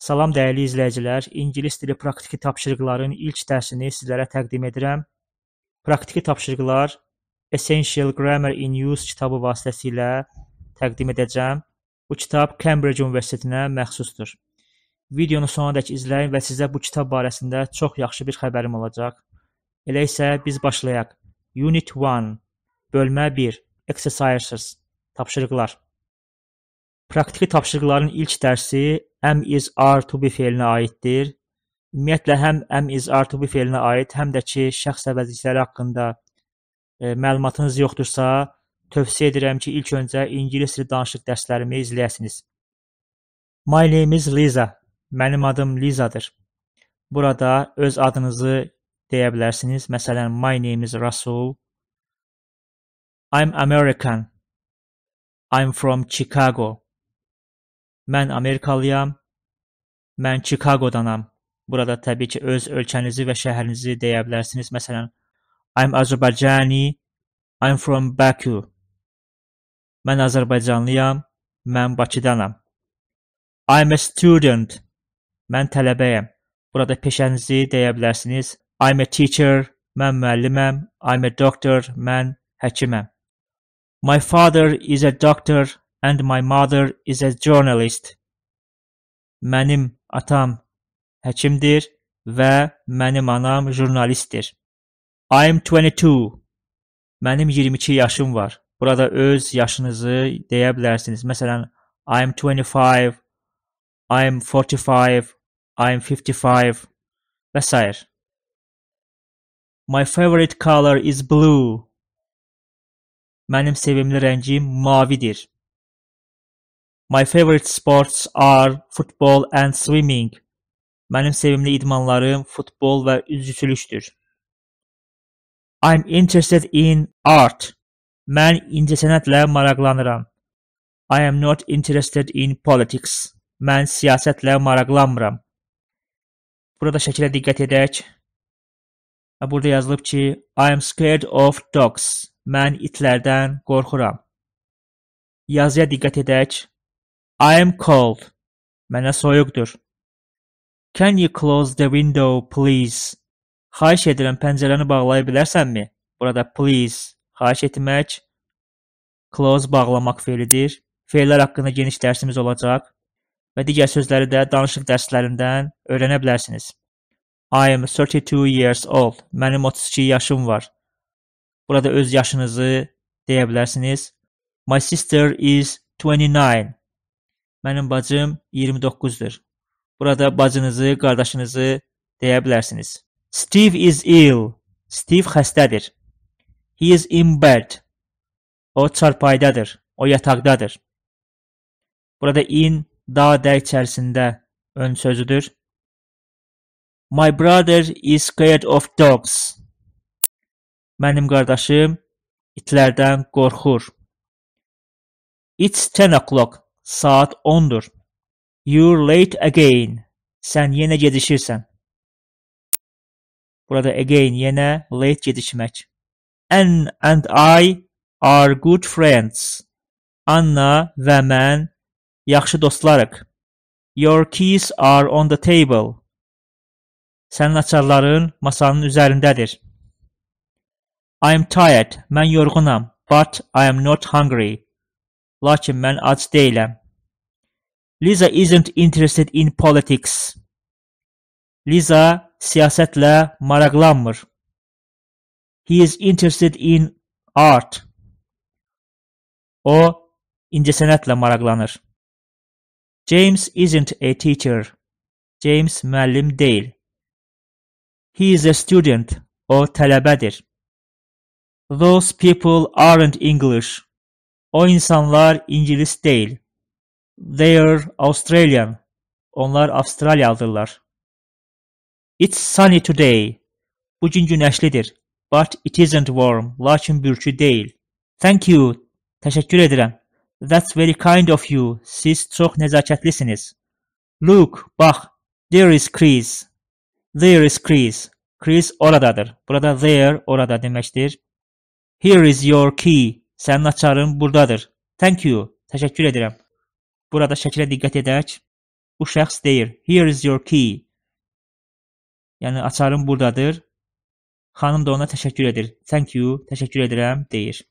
Salam dəyərli izləyicilər, ingilis dili praktiki tapşırıqların ilk dərsini sizlərə təqdim edirəm. Praktiki tapşırıqlar Essential Grammar in Use kitabı vasitəsilə təqdim edəcəm. Bu kitab Cambridge Universitetinə məxsusdur. Videonu sonadək izləyin və sizə bu kitab barəsində çox yaxşı bir xəbərim olacaq. Elə isə biz başlayaq. Unit 1, bölmə 1, Exercises, tapşırıqlar. Praktiki tapşırıqların ilk dərsi am is are to be fe'ilinə aiddir. Ümumiyyətlə həm am is are to be fe'ilinə aid, həm də ki, şəxs əvəzlikləri haqqında e, məlumatınız yoxdursa, tövsiyə edirəm ki, ilk öncə ingilis dili danışıq dərslərimi izləyəsiniz. My name is Liza. Mənim adım Lizadır. Burada öz adınızı deyə bilərsiniz. Məsələn, my name is Rasul. I'm American. I'm from Chicago. Mən Amerikalıyam. Mən Chicagodanam. Burada təbii ki, öz ölkənizi və şəhərinizi deyə bilərsiniz. Məsələn, I'm Azərbaycani. I'm from Baku. Mən Azərbaycanlıyam. Mən Bakıdanam. I'm a student. Mən tələbəyəm. Burada peşənizi deyə bilərsiniz. I'm a teacher. Mən müəlliməm. I'm a doctor. Mən həkiməm. My father is a doctor and my mother is a journalist. Mənim atam həkimdir və mənim anam jurnalistdir. I'm 22. Mənim 22 yaşım var. Burada öz yaşınızı deyə bilərsiniz. Məsələn, I'm 25, I'm 45, I'm 55 və s. My favorite color is blue. Mənim sevimli rəngim mavidir. My favorite sports are football and swimming. Mənim sevimli idmanlarım futbol və üzgüçülükdür. I'm interested in art. Mən incəsənətlə maraqlanıram. I am not interested in politics. Mən siyasətlə maraqlanmıram. Burada şəkilə diqqət edək. Burada yazılıb ki, I am scared of dogs. Mən itlərdən qorxuram. Yazıya diqqət edək. I am cold. Mənə soyuqdur. Can you close the window, please? Xahiş edirəm, pəncərəni bağlaya bilərsənmi? Burada please, xahiş etmək, close bağlamaq fe'lidir. Fe'llər haqqında geniş dərsimiz olacaq və digər sözləri də danışıq dərslərindən öyrənə bilərsiniz. I am 32 years old. Mənim 32 yaşım var. Burada öz yaşınızı deyə bilərsiniz. My sister is 29. Mənim bacım 29-dur. Burada bacınızı, qardaşınızı deyə bilərsiniz. Steve is ill. Steve xəstədir. He is in bed. O çarpaydadır. O yataqdadır. Burada in da dərk içərisində ön sözüdür. My brother is scared of dogs. Mənim qardaşım itlərdən qorxur. It's 10 o'clock. Saat 10-dur. You're late again. Sən yenə gecişirsən. Burada again yenə late gecikmək. Anne and I are good friends. Anna və mən yaxşı dostlarıq. Your keys are on the table. Sənin açarların masanın üzərindədir. I'm tired. Mən yorğunam. But I am not hungry. Lakin mən ac deyiləm. Liza isn't interested in politics. Liza siyasətlə maraqlanmır. He is interested in art. O incəsənətlə maraqlanır. James isn't a teacher. James müəllim deyil. He is a student. O tələbədir. Those people aren't English. O insanlar İngilis deyil. They're Australian. Onlar Avstraliyalıydılar. It's sunny today. Bugün günəşlidir. But it isn't warm. Lakin bürkü deyil. Thank you. Təşəkkür edirəm. That's very kind of you. Siz çox nəzakətlisiniz. Look, bax. There is Chris. There is Chris. Chris oradadır. Burada there orada deməkdir. Here is your key. Sənin açarın buradadır. Thank you. Təşəkkür edirəm. Burada şəkilə diqqət edək. Bu şəxs deyir, "Here is your key." Yəni açarım burdadır. Xanım da ona təşəkkür edir. "Thank you, təşəkkür edirəm" deyir.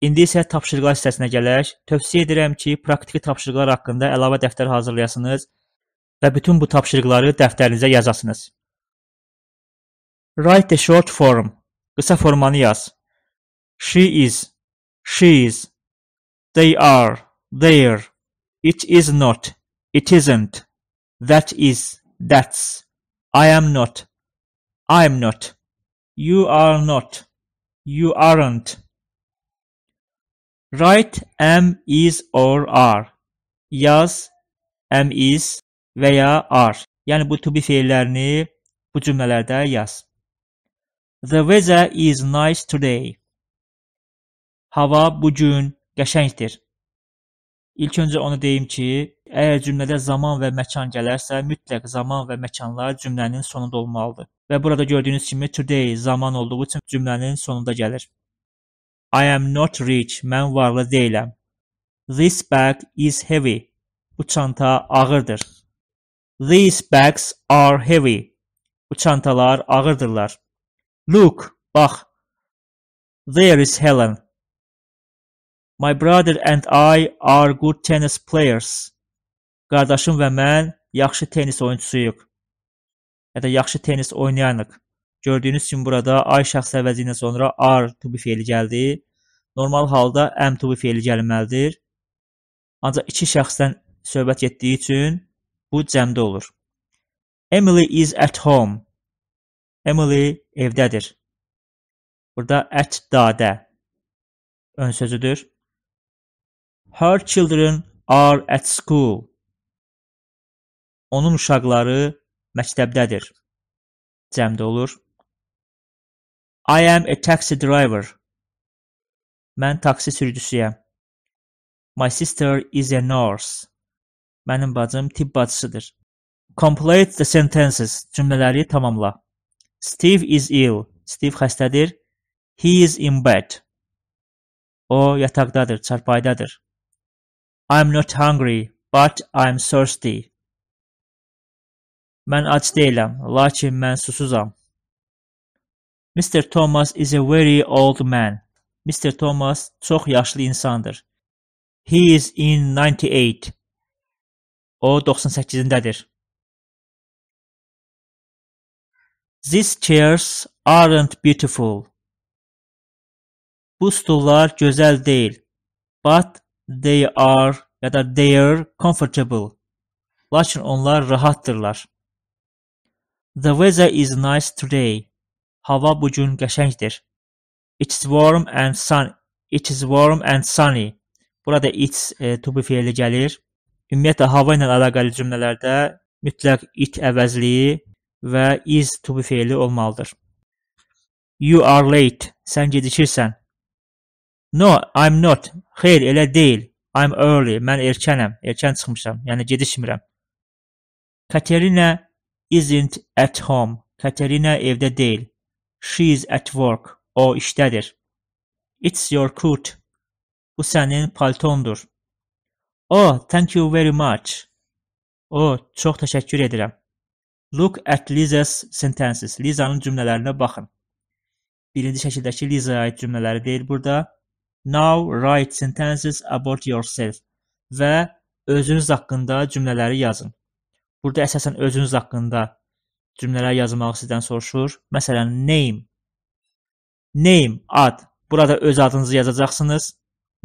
İndi isə tapşırıqlar hissəsinə gələk. Tövsiyə edirəm ki, praktiki tapşırıqlar haqqında əlavə dəftər hazırlayasınız və bütün bu tapşırıqları dəftərinizə yazasınız. Write the short form. Qısa formanı yaz. She is, she is. They are, there. It is not, it isn't. That is, that's. I am not, I'm not. You are not, you aren't. Write am, is or are. Yaz am, is və ya are. Yəni bu to be feillərini bu cümlələrdə yaz. The weather is nice today. Hava bu gün qəşəngdir. İlk öncə onu deyim ki, əgər cümlədə zaman və məkan gələrsə, mütləq zaman və məkanlar cümlənin sonunda olmalıdır. Və burada gördüyünüz kimi today zaman olduğu üçün cümlənin sonunda gəlir. I am not rich. Mən varlı deyiləm. This bag is heavy. Bu çanta ağırdır. These bags are heavy. Bu çantalar ağırdırlar. Look, bax. There is Helen. My brother and I are good tennis players. Qardaşım və mən yaxşı tennis oyunçusuyuq. Ya da yaxşı tennis oynayanıq. Gördüyünüz kimi burada I şəxs əvəzi ilə sonra are to be feili gəldi. Normal halda am to be feili gəlməlidir. Ancaq iki şəxsdən söhbət getdiyi üçün bu cəmdə olur. Emily is at home. Emily evdədir. Burada at dadə ön sözüdür. Her children are at school. Onun uşaqları məktəbdədir. Cəmdə olur. I am a taxi driver. Mən taksi sürücüsüyəm. My sister is a nurse. Mənim bacım tibb bacısıdır. Complete the sentences. Cümlələri tamamla. Steve is ill. Steve xəstədir. He is in bed. O yataqdadır, çarpaydadır. I'm not hungry, but I'm thirsty. Mən ac deyiləm, lakin mən susuzam. Mr. Thomas is a very old man. Mr. Thomas çox yaşlı insandır. He is in 98. O 98-dədir. These chairs aren't beautiful. Bu stullar gözəl deyil. But They are ya da they're comfortable. Lakin onlar rahatdırlar. The weather is nice today. Hava bu gün qəşəngdir. It's warm and sun. It is warm and sunny. Burada it's e, to be feili gəlir. Ümumiyyətlə hava ilə əlaqəli cümlələrdə mütləq it əvəzliyi və is to be feili olmalıdır. You are late. Sən gecikirsən. No, I'm not. Xeyr, elə deyil. I'm early. Mən erkənəm. Erkən çıxmışam. Yəni gecikmirəm. Katerina isn't at home. Katerina evdə deyil. She is at work. O işdədir. It's your coat. Bu sənin paltondur. Oh, thank you very much. Oh, çox təşəkkür edirəm. Look at Liza's sentences. Lizanın cümlələrinə baxın. Birinci şəkildəki Lizaya aid cümlələri deyil burada. Now write sentences about yourself və özünüz haqqında cümlələri yazın. Burada əsasən özünüz haqqında cümlələr yazmağı sizdən soruşur. Məsələn, name. Name ad. Burada öz adınızı yazacaqsınız.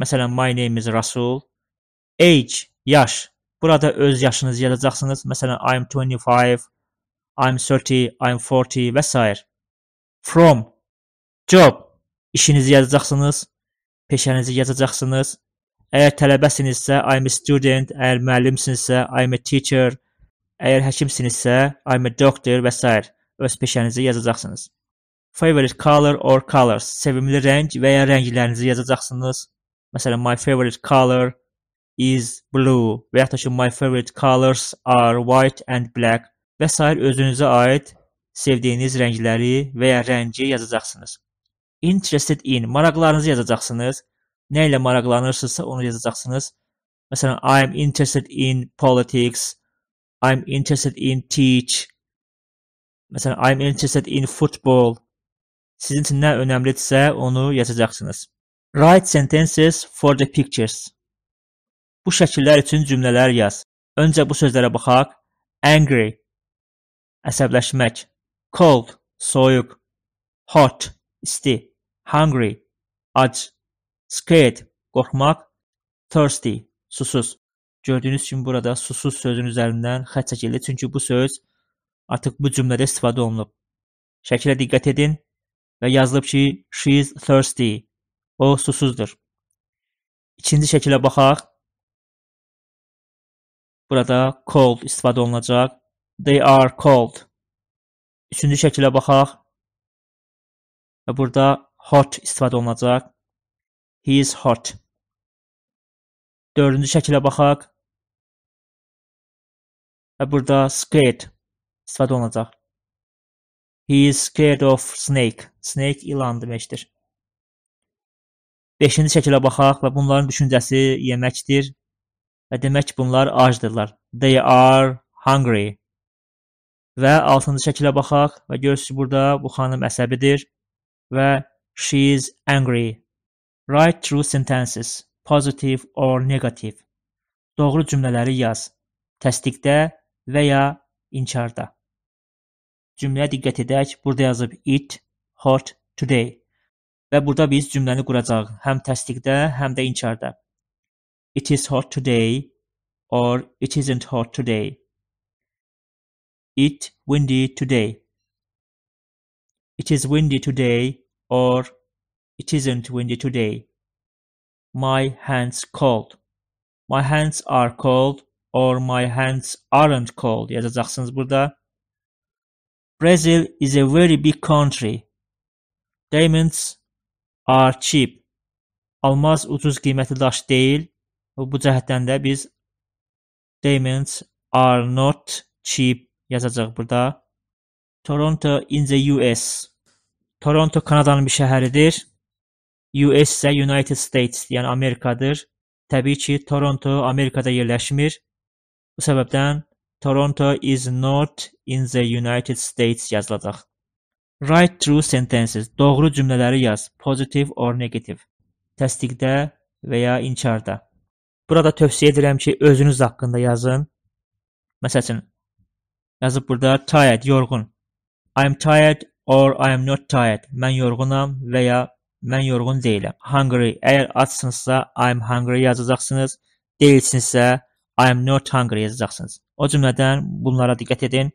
Məsələn, my name is Rasul. Age, yaş. Burada öz yaşınızı yazacaqsınız. Məsələn, I'm 25, I'm 30, I'm 40 və s. From, job, işinizi yazacaqsınız peşənizi yazacaqsınız. Əgər tələbəsinizsə, I'm a student, əgər müəllimsinizsə, I'm a teacher, əgər həkimsinizsə, I'm a doctor və s. öz peşənizi yazacaqsınız. Favorite color or colors, sevimli rəng və ya rənglərinizi yazacaqsınız. Məsələn, my favorite color is blue və ya da ki, my favorite colors are white and black və s. özünüzə aid sevdiyiniz rəngləri və ya rəngi yazacaqsınız interested in maraqlarınızı yazacaqsınız. Nə ilə maraqlanırsınızsa onu yazacaqsınız. Məsələn, I am interested in politics. I'm interested in teach. Məsələn, I'm interested in football. Sizin üçün nə önəmlidirsə, onu yazacaqsınız. Write sentences for the pictures. Bu şəkillər üçün cümlələr yaz. Öncə bu sözlərə baxaq. Angry əsəbləşmək, cold soyuq, hot isti, hungry ac, scared qorxmaq, thirsty susuz. Gördüyünüz kimi burada susuz sözün üzərindən xətt çəkildi, çünki bu söz artıq bu cümlədə istifadə olunub. Şəkilə diqqət edin və yazılıb ki, she is thirsty. O susuzdur. İkinci şəkilə baxaq. Burada cold istifadə olunacaq. They are cold. Üçüncü şəkilə baxaq. Və burada hot istifadə olunacaq. He is hot. Dördüncü şəkilə baxaq. Və burada scared istifadə olunacaq. He is scared of snake. Snake ilan deməkdir. Beşinci şəkilə baxaq və bunların düşüncəsi yeməkdir və demək bunlar acdırlar. They are hungry. Və altıncı şəkilə baxaq və görürsüz ki, burada bu xanım əsəbidir və she is angry. Write true sentences, positive or negative. Doğru cümlələri yaz. Təsdiqdə və ya inkarda. Cümləyə diqqət edək. Burada yazıb it hot today. Və burada biz cümləni quracağıq. Həm təsdiqdə, həm də inkarda. It is hot today or it isn't hot today. It windy today. It is windy today or it isn't windy today. My hands cold. My hands are cold or my hands aren't cold yazacaqsınız burada. Brazil is a very big country. Diamonds are cheap. Almaz ucuz qiymətli daş deyil. Bu cəhətdən də biz diamonds are not cheap yazacaq burada. Toronto in the US. Toronto Kanadanın bir şəhəridir. US isə United States, yəni Amerikadır. Təbii ki, Toronto Amerikada yerləşmir. Bu səbəbdən Toronto is not in the United States yazılacaq. Write true sentences. Doğru cümlələri yaz. Positive or negative. Təsdiqdə və ya inkarda. Burada tövsiyə edirəm ki, özünüz haqqında yazın. Məsələn, yazıb burada tired, yorğun. I'm tired or I'm not tired. Mən yorğunam və ya mən yorğun deyiləm. Hungry. Əgər açsınızsa I'm hungry yazacaqsınız. Deyilsinizsə I am not hungry yazacaqsınız. O cümlədən bunlara diqqət edin.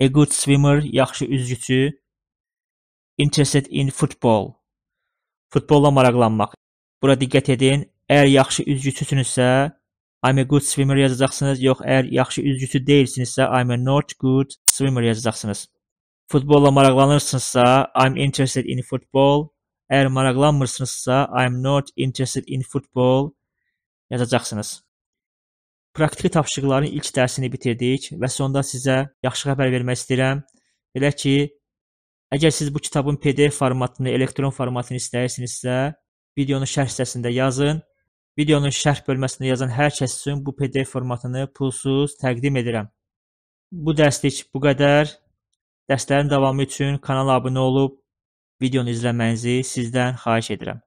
A good swimmer, yaxşı üzgüçü. Interested in football. Futbolla maraqlanmaq. Bura diqqət edin. Əgər yaxşı üzgüçüsünüzsə, I'm a good swimmer yazacaqsınız. Yox, əgər yaxşı üzgüçü deyilsinizsə, I'm a not good swimmer yazacaqsınız. Futbolla maraqlanırsınızsa, I'm interested in football. Əgər maraqlanmırsınızsa, I'm not interested in football yazacaqsınız. Praktiki tapşırıqların ilk dərsini bitirdik və sonda sizə yaxşı xəbər vermək istəyirəm. Belə ki, əgər siz bu kitabın PDF formatını, elektron formatını istəyirsinizsə, videonun şərh hissəsində yazın. Videonun şərh bölməsində yazan hər kəs üçün bu PDF formatını pulsuz təqdim edirəm. Bu dərslik bu qədər. Dərslərin davamı üçün kanala abunə olub videonu izləməyinizi sizdən xahiş edirəm.